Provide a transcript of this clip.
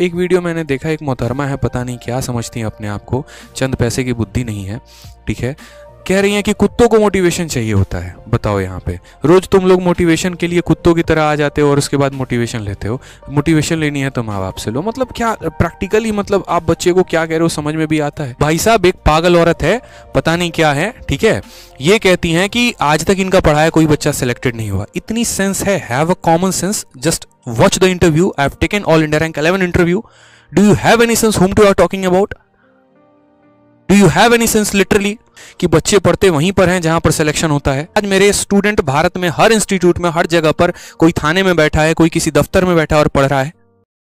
एक वीडियो मैंने देखा, एक मोहतरमा है, पता नहीं क्या समझती हैं अपने आप को। चंद पैसे की बुद्धि नहीं है, ठीक है? कह रही हैं कि कुत्तों को मोटिवेशन चाहिए होता है, बताओ यहाँ पे। रोज तुम लोग मोटिवेशन के लिए कुत्तों की तरह आ जाते हो और उसके बाद मोटिवेशन लेते हो। मोटिवेशन लेनी है तो माँ बाप से लो। मतलब क्या प्रैक्टिकली मतलब आप बच्चे को क्या कह रहे हो, समझ में भी आता है? भाई साहब, एक पागल औरत है, पता नहीं क्या है, ठीक है? ये कहती हैं कि आज तक इनका पढ़ाया कोई बच्चा सिलेक्टेड नहीं हुआ। इतनी सेंस है have a common sense just watch the interview I have taken all India rank 11 interview do you have any sense home to are talking about do you have any sense literally कि बच्चे पढ़ते वहीं पर हैं जहाँ पर selection होता है। आज मेरे स्टूडेंट भारत में हर इंस्टीट्यूट में हर जगह पर कोई थाने में बैठा है, कोई किसी दफ्तर में बैठा है और पढ़ रहा है।